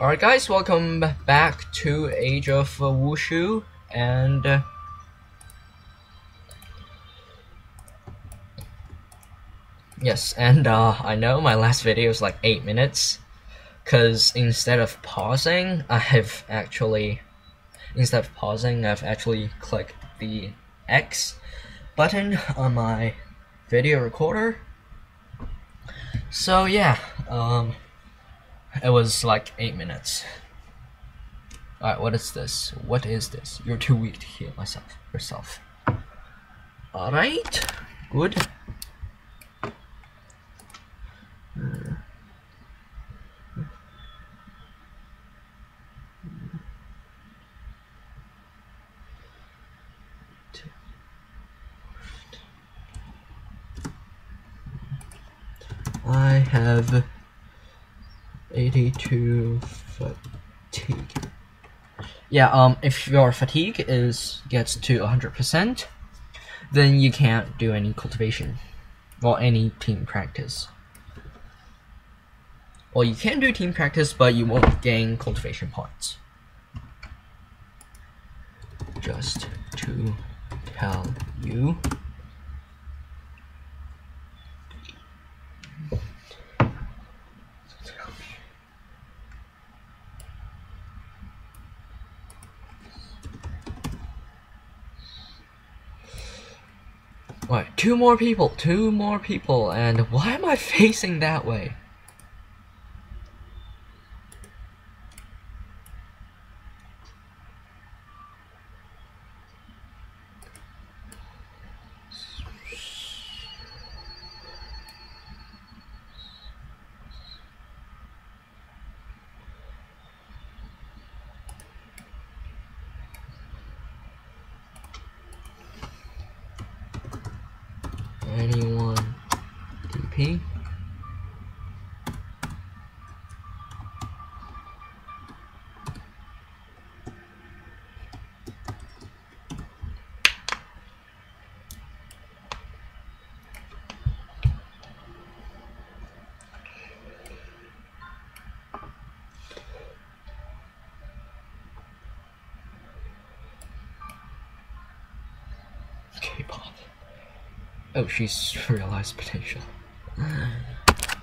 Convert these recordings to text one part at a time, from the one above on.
Alright guys, welcome back to Age of Wushu and uh, Yes, and uh, I know my last video is like 8 minutes cuz instead of pausing, I have actually instead of pausing, I've actually clicked the X button on my video recorder. So yeah, um it was like eight minutes. Alright, what is this? What is this? You're too weak to heal myself yourself. Alright, good. I have 82 fatigue. Yeah, um, if your fatigue is gets to 100%, then you can't do any cultivation or any team practice. Well, you can do team practice, but you won't gain cultivation points. Just to tell you. What? Two more people. Two more people. And why am I facing that way? Oh, she's realized potential.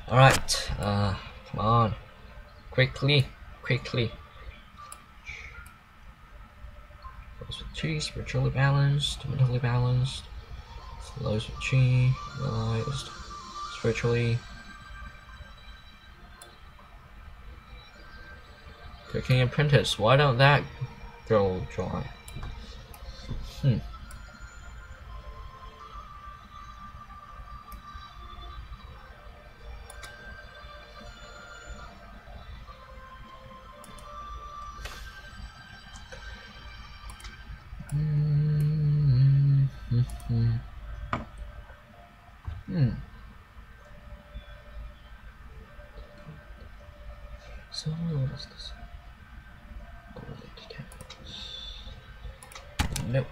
Alright, uh, come on. Quickly, quickly. Flows with chi, spiritually balanced, mentally balanced. Flows with chi, realized, spiritually. Cooking apprentice, why don't that girl join? Hmm. So what is this? Nope.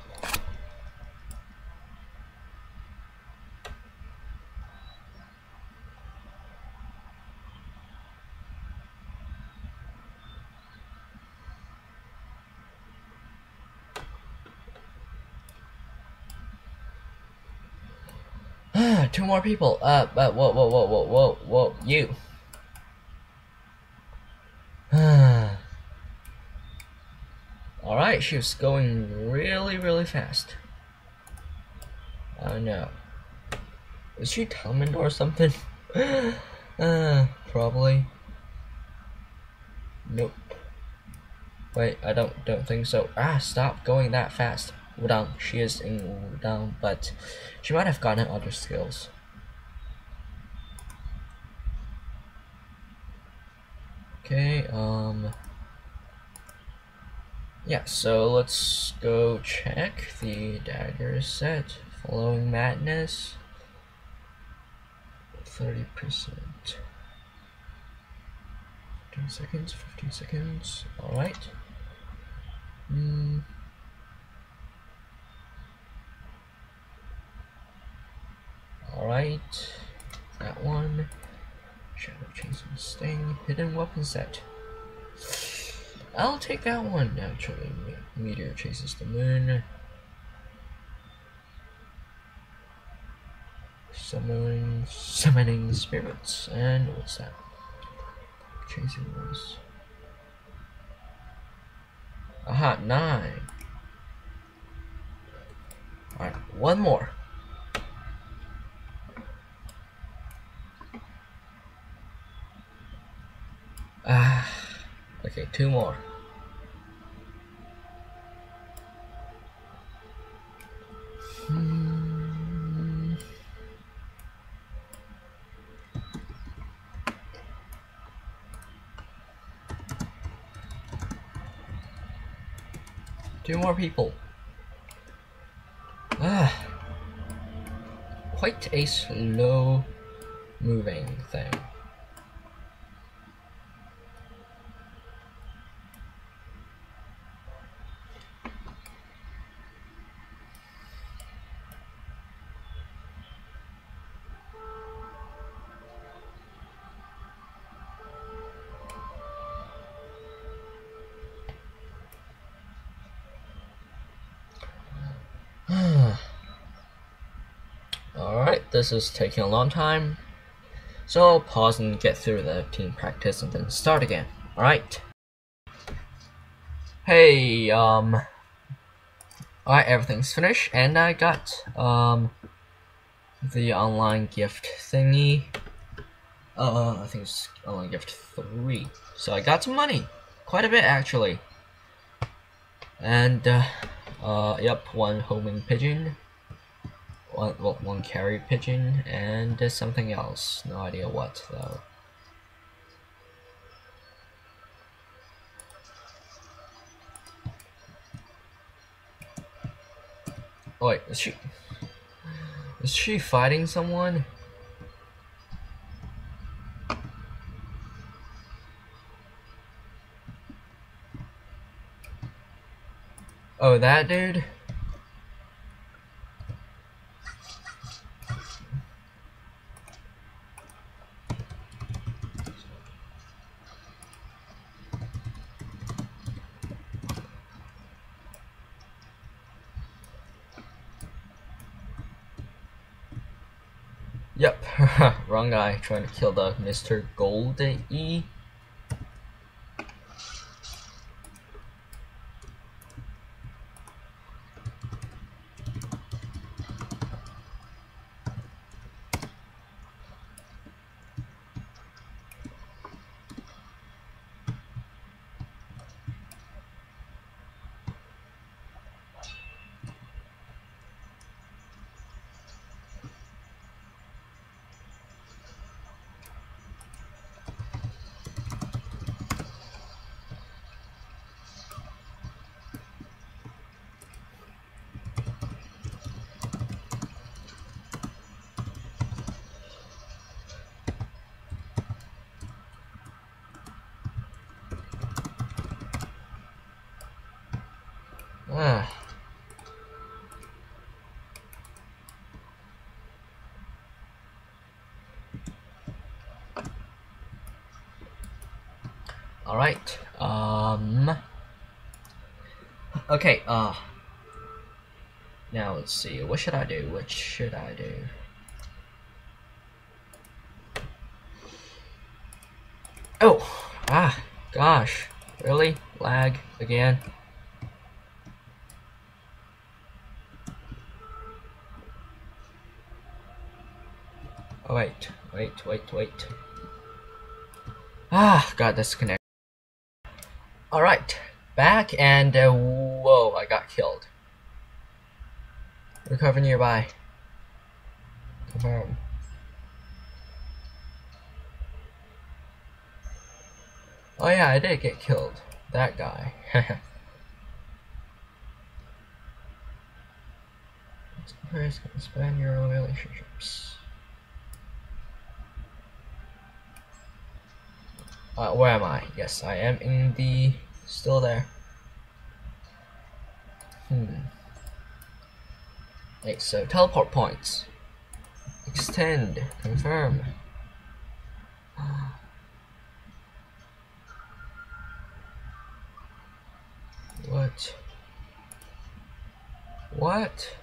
Two more people. Uh, uh, whoa, whoa, whoa, whoa, whoa, whoa, you. Alright, she was going really, really fast. Oh no. Is she Talmud or something? uh, probably. Nope. Wait, I don't don't think so. Ah, stop going that fast. Wudang, she is in Wudang, but she might have gotten other skills. Okay, um... Yeah, so let's go check the dagger set. Following Madness. 30%. 15 seconds, 15 seconds, alright. Mm. Alright, that one. Shadow Chainsaw Sting, Hidden Weapon Set. I'll take that one actually. Meteor chases the moon. Summoning, summoning spirits. And what's that? Chasing was. Aha, nine. Alright, one more. Ah, okay, two more. Hmm. Two more people. Ah, quite a slow moving thing. This is taking a long time. So I'll pause and get through the team practice and then start again. Alright. Hey, um Alright, everything's finished and I got um the online gift thingy. Uh I think it's online gift three. So I got some money. Quite a bit actually. And uh, uh yep, one homing pigeon one, one carrier pigeon and something else. No idea what though. Oh wait, is she is she fighting someone? Oh, that dude? Yep, wrong guy trying to kill the Mr. Gold E. Ah. All right. Um. Okay. Uh. Now let's see. What should I do? What should I do? Oh. Ah. Gosh. Really? Lag again? Oh, wait, wait, wait, wait. Ah, got disconnected. Alright, back and uh, whoa, I got killed. Recover nearby. Confirm. Oh yeah, I did get killed. That guy. Can span your relationships. Uh, where am I? Yes, I am in the... still there. Hmm. Wait, so teleport points. Extend. Confirm. What? What?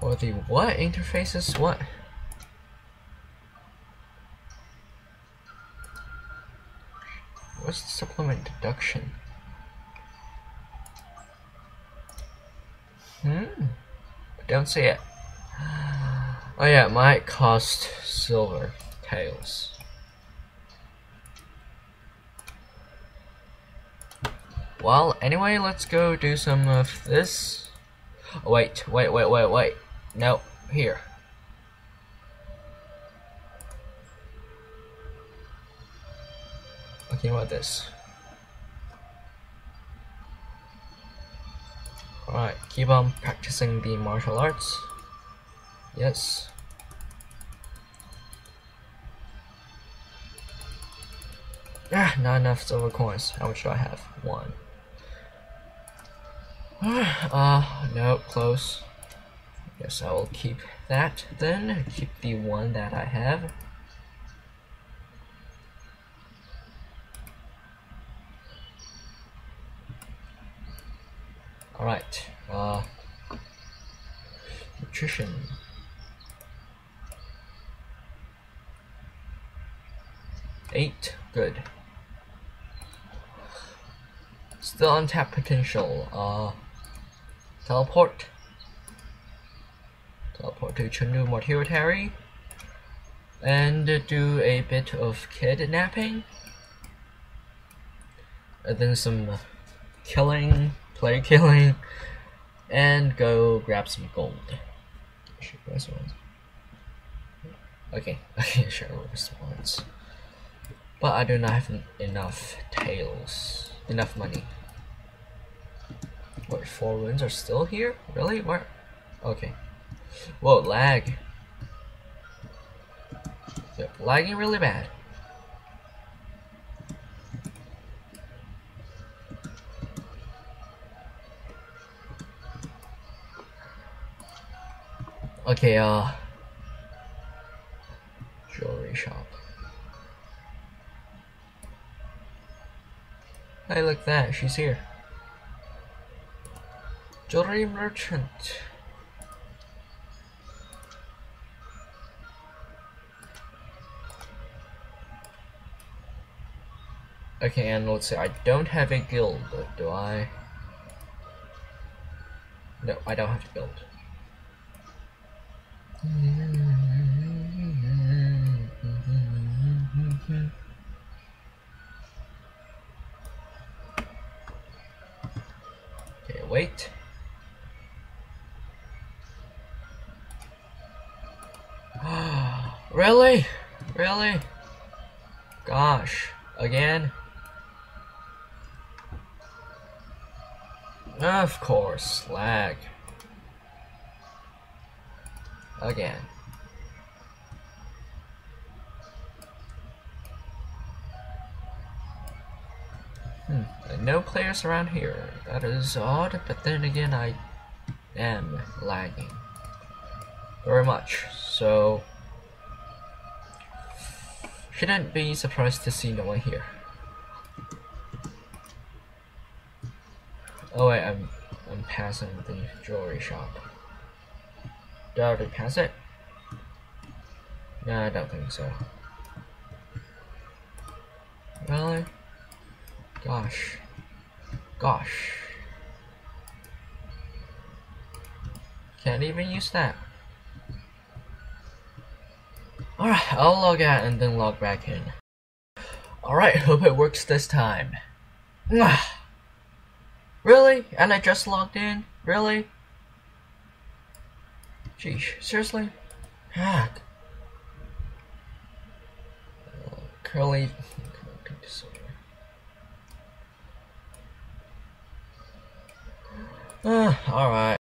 Or the what interfaces? What? Supplement deduction? Hmm. Don't see it. Oh yeah, it might cost silver taels. Well, anyway, let's go do some of this. Oh, wait, wait, wait, wait, wait. No, here. Okay, what this? Keep on practicing the martial arts. Yes. Ah, not enough silver coins. How much do I have? One. Ah, uh, no, close. Guess I will keep that then. Keep the one that I have. Alright, Eight, good. Still untapped potential, uh, teleport. Teleport to Chengdu Mortuary. And do a bit of kidnapping. And then some killing player killing, and go grab some gold. Okay, okay, sure, response. But I do not have enough taels, enough money. What, four runes are still here? Really? Where? Okay. Whoa, lag. Yep, lagging really bad. Okay, uh, jewelry shop. Hey, look that, she's here. Jewelry merchant. Okay, and let's see, I don't have a guild, do I? No, I don't have a guild. Okay, wait. really? Really? Gosh, again? Of course, lag again. Hmm, no players around here. That is odd, but then again, I am lagging very much, so shouldn't be surprised to see no one here. Oh wait, I'm I'm passing the jewelry shop. Did I already pass it? No, I don't think so. Really? Gosh. Gosh. Can't even use that. Alright, I'll log out and then log back in. Alright, hope it works this time. really? And I just logged in? Really? Sheesh, seriously? Heck. Uh, curly. Uh, alright.